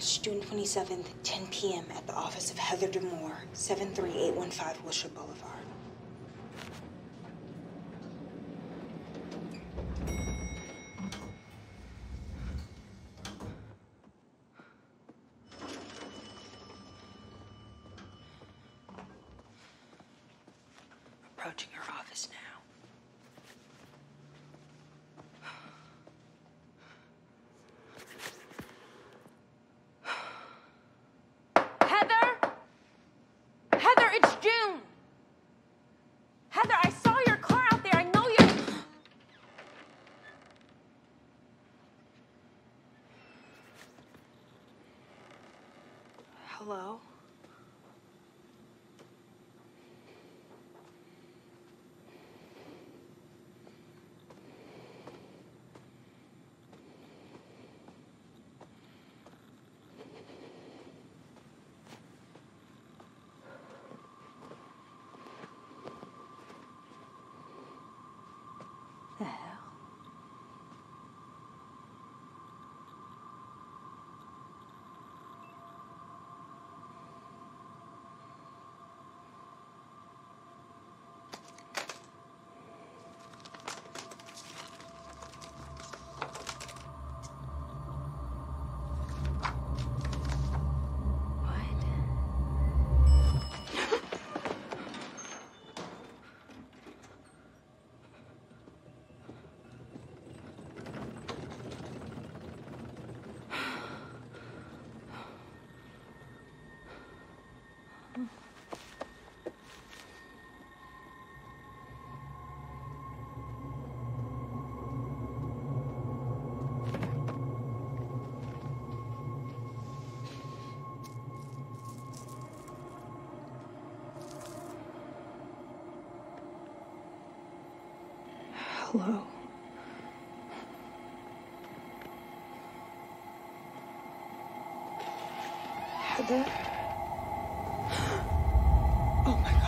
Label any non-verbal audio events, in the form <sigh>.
It's June 27th, 10 p.m. at the office of Heather Demore, 73815 Wilshire Boulevard. Approaching her office now. Heather? Heather, it's June. Heather, I saw your car out there. I know you're. Hello? hello. Heather? <gasps> Oh my